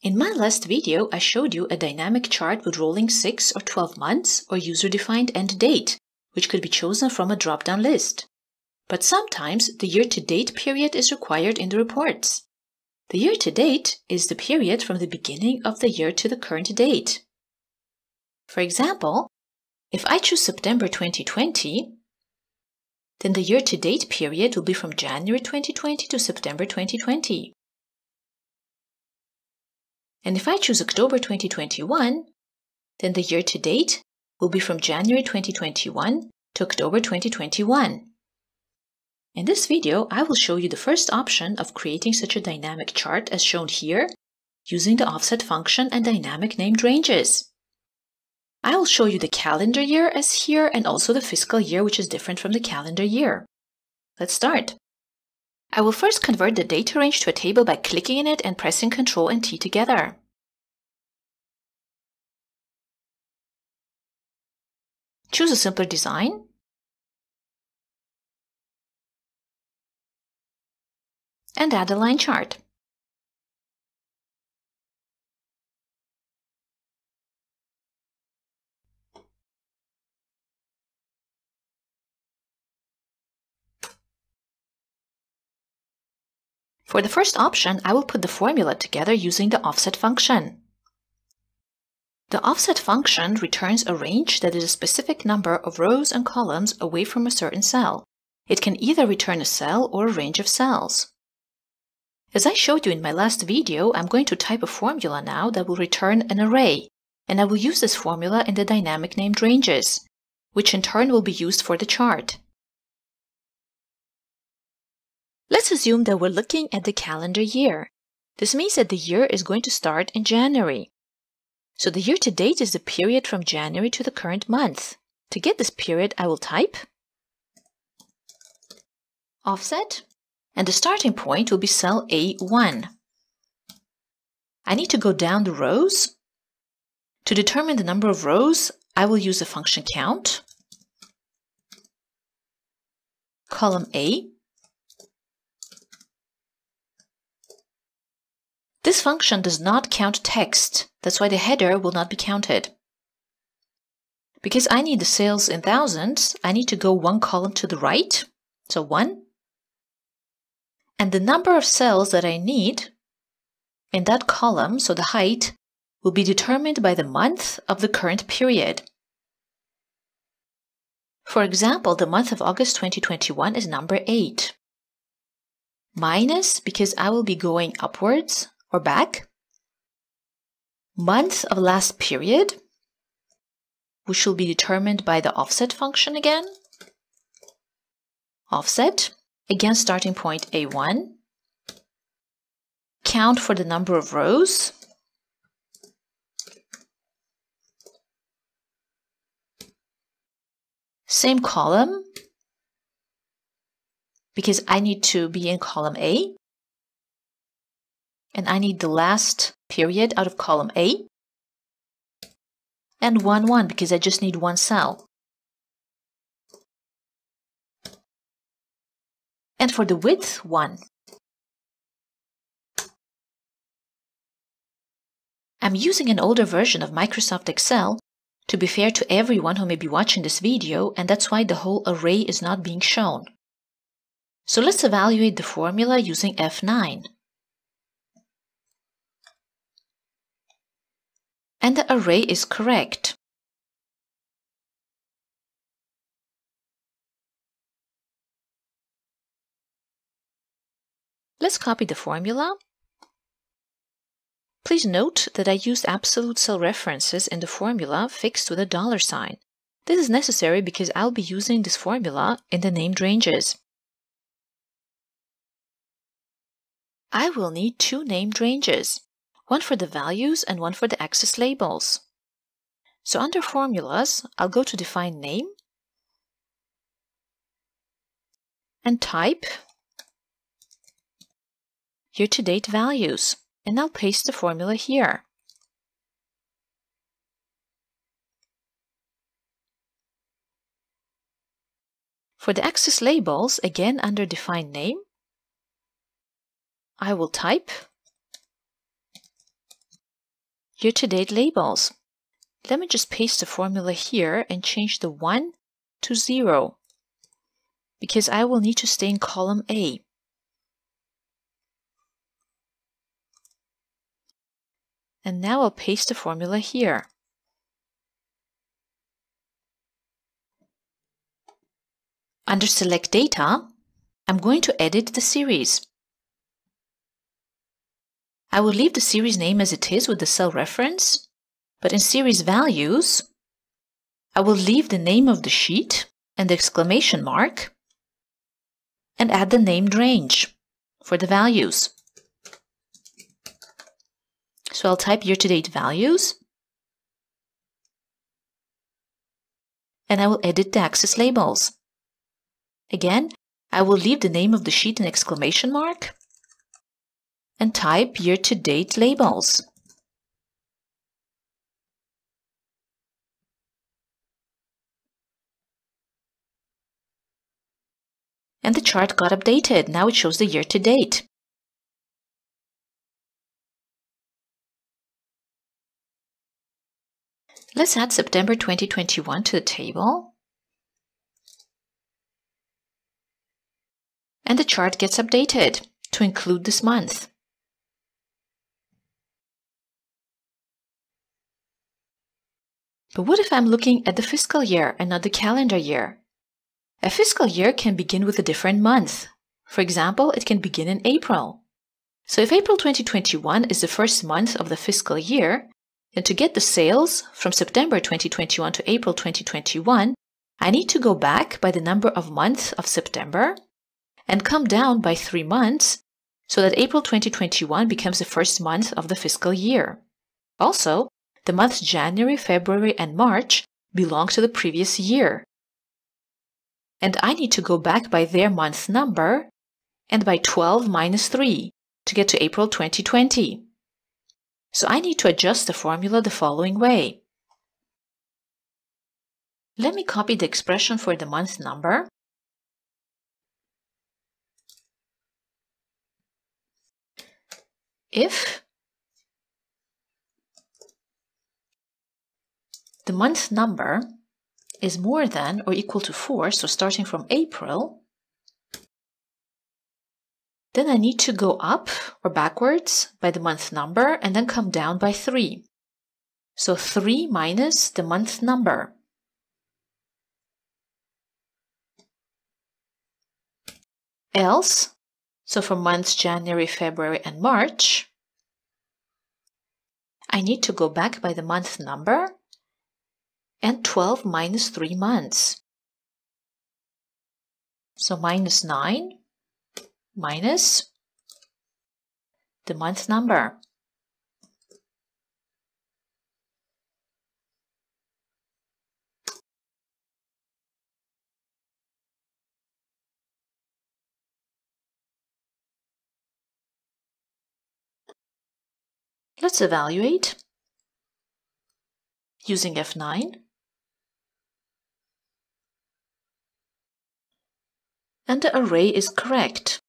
In my last video, I showed you a dynamic chart with rolling 6 or 12 months or user-defined end date, which could be chosen from a drop-down list. But sometimes the year-to-date period is required in the reports. The year-to-date is the period from the beginning of the year to the current date. For example, if I choose September 2020, then the year-to-date period will be from January 2020 to September 2020. And if I choose October 2021, then the year-to-date will be from January 2021 to October 2021. In this video, I will show you the first option of creating such a dynamic chart as shown here, using the offset function and dynamic named ranges. I will show you the calendar year as here and also the fiscal year which is different from the calendar year. Let's start. I will first convert the data range to a table by clicking in it and pressing Ctrl and T together. Choose a simpler design. And add a line chart. For the first option, I will put the formula together using the offset function. The offset function returns a range that is a specific number of rows and columns away from a certain cell. It can either return a cell or a range of cells. As I showed you in my last video, I'm going to type a formula now that will return an array, and I will use this formula in the dynamic named ranges, which in turn will be used for the chart. Let's assume that we're looking at the calendar year. This means that the year is going to start in January. So the year to date is the period from January to the current month. To get this period, I will type offset, and the starting point will be cell A1. I need to go down the rows. To determine the number of rows, I will use the function count. Column A This function does not count text, that's why the header will not be counted. Because I need the sales in thousands, I need to go one column to the right, so 1. And the number of cells that I need in that column, so the height, will be determined by the month of the current period. For example, the month of August 2021 is number 8. Minus, because I will be going upwards, or back. Month of last period, which will be determined by the offset function again. Offset, again starting point A1. Count for the number of rows. Same column, because I need to be in column A and I need the last period out of column A and 1, 1 because I just need one cell. And for the width, 1. I'm using an older version of Microsoft Excel to be fair to everyone who may be watching this video, and that's why the whole array is not being shown. So let's evaluate the formula using F9. And the array is correct. Let's copy the formula. Please note that I used absolute cell references in the formula fixed with a dollar sign. This is necessary because I'll be using this formula in the named ranges. I will need two named ranges one for the values and one for the axis labels. So under formulas, I'll go to define name and type year-to-date values, and I'll paste the formula here. For the axis labels, again under define name, I will type year-to-date labels. Let me just paste the formula here and change the 1 to 0 because I will need to stay in column A. And now I'll paste the formula here. Under Select Data, I'm going to edit the series. I will leave the series name as it is with the cell reference, but in series values, I will leave the name of the sheet and the exclamation mark and add the named range for the values. So I'll type year-to-date values and I will edit the axis labels. Again, I will leave the name of the sheet and exclamation mark and type year-to-date labels. And the chart got updated. Now it shows the year-to-date. Let's add September 2021 to the table. And the chart gets updated to include this month. But what if I'm looking at the fiscal year and not the calendar year? A fiscal year can begin with a different month. For example, it can begin in April. So if April 2021 is the first month of the fiscal year, then to get the sales from September 2021 to April 2021, I need to go back by the number of months of September and come down by three months so that April 2021 becomes the first month of the fiscal year. Also, the months January, February, and March belong to the previous year. And I need to go back by their month number and by 12 minus 3 to get to April 2020. So I need to adjust the formula the following way. Let me copy the expression for the month number if the month number is more than or equal to 4, so starting from April, then I need to go up or backwards by the month number and then come down by 3. So 3 minus the month number. Else, so for months January, February, and March, I need to go back by the month number and 12 minus 3 months. So minus 9 minus the month number. Let's evaluate using F9. And the array is correct.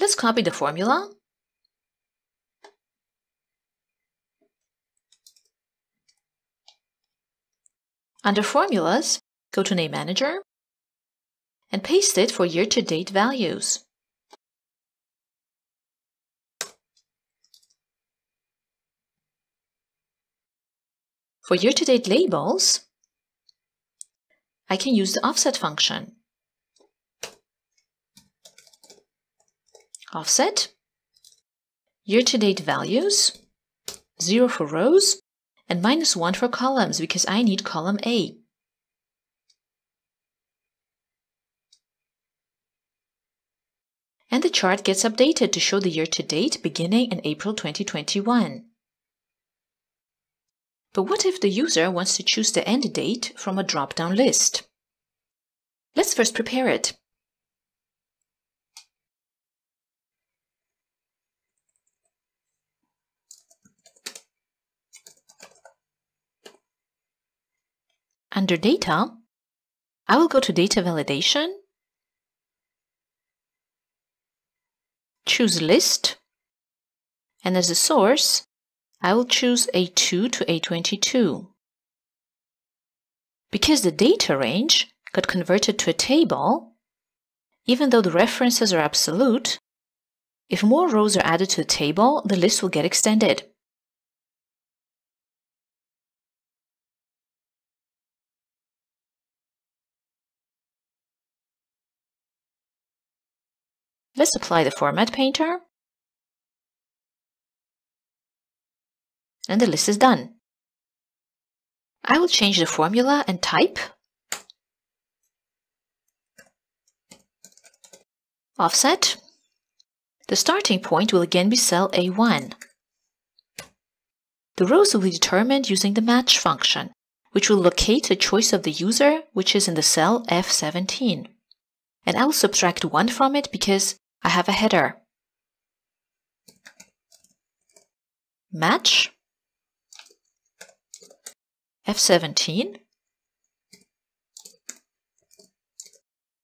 Let's copy the formula. Under Formulas, go to Name Manager and paste it for year-to-date values. For year-to-date labels, I can use the offset function. Offset, year-to-date values, 0 for rows, and minus 1 for columns because I need column A. and the chart gets updated to show the year-to-date beginning in April 2021. But what if the user wants to choose the end date from a drop-down list? Let's first prepare it. Under Data, I will go to Data Validation choose List, and as a source, I will choose A2 to A22. Because the data range got converted to a table, even though the references are absolute, if more rows are added to the table, the list will get extended. Let's apply the Format Painter. And the list is done. I will change the formula and type offset. The starting point will again be cell A1. The rows will be determined using the match function, which will locate the choice of the user, which is in the cell F17. And I will subtract 1 from it because I have a header. Match F17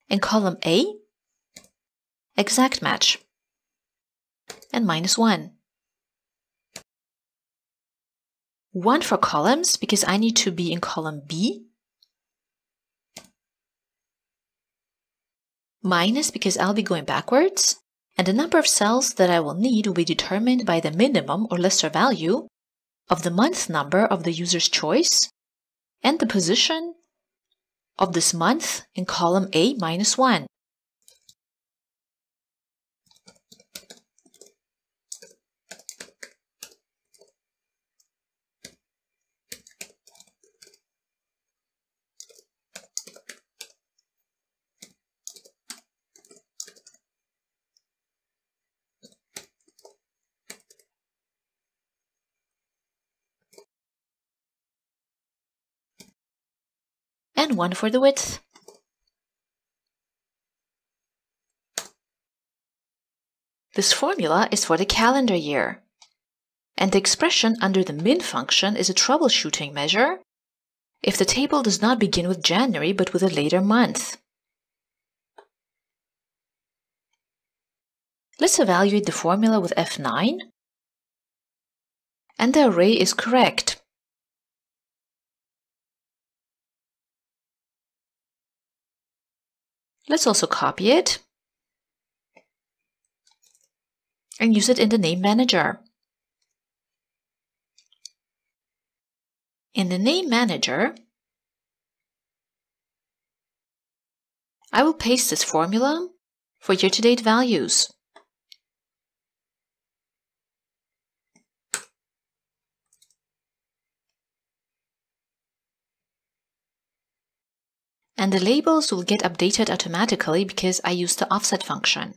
in column A exact match. And minus 1. 1 for columns because I need to be in column B. Minus because I'll be going backwards, and the number of cells that I will need will be determined by the minimum or lesser value of the month number of the user's choice and the position of this month in column A minus 1. And one for the width. This formula is for the calendar year, and the expression under the min function is a troubleshooting measure if the table does not begin with January but with a later month. Let's evaluate the formula with F9, and the array is correct. Let's also copy it and use it in the name manager. In the name manager, I will paste this formula for year-to-date values. And the labels will get updated automatically because I use the offset function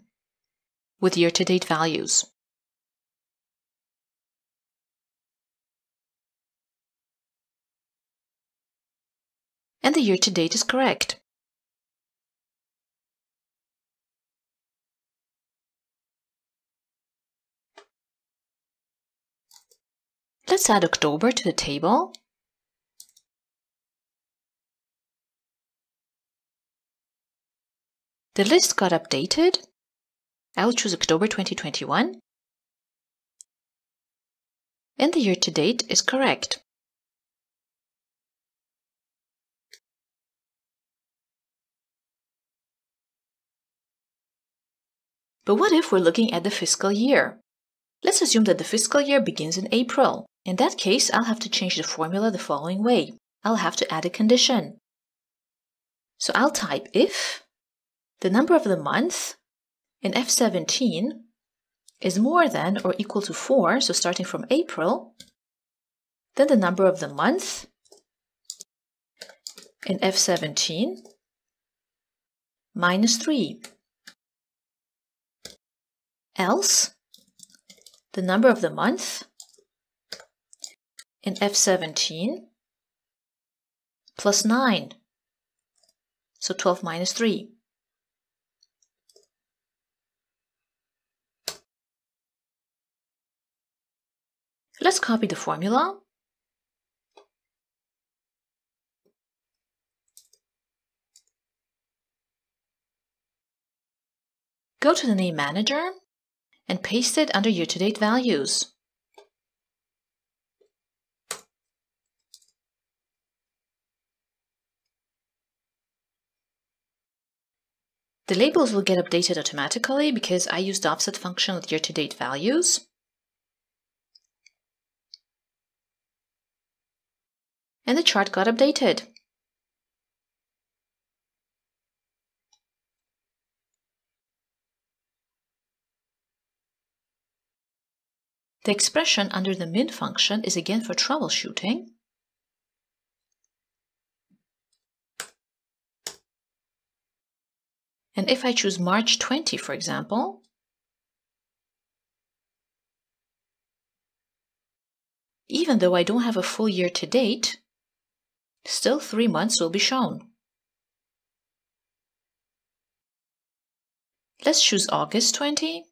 with year-to-date values. And the year-to-date is correct. Let's add October to the table The list got updated. I'll choose October 2021. And the year to date is correct. But what if we're looking at the fiscal year? Let's assume that the fiscal year begins in April. In that case, I'll have to change the formula the following way. I'll have to add a condition. So I'll type if the number of the month in F17 is more than or equal to 4, so starting from April, then the number of the month in F17 minus 3. Else, the number of the month in F17 plus 9, so 12 minus 3. Let's copy the formula. Go to the name manager and paste it under year-to-date values. The labels will get updated automatically because I used the offset function with year-to-date values. And the chart got updated. The expression under the min function is again for troubleshooting. And if I choose March 20, for example, even though I don't have a full year to date, still three months will be shown. Let's choose August 20.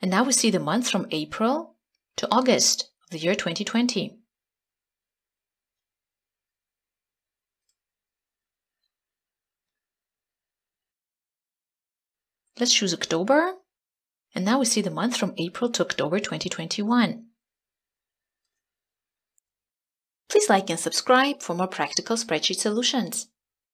And now we see the month from April to August of the year 2020. Let's choose October. And now we see the month from April to October 2021. Please like and subscribe for more practical spreadsheet solutions.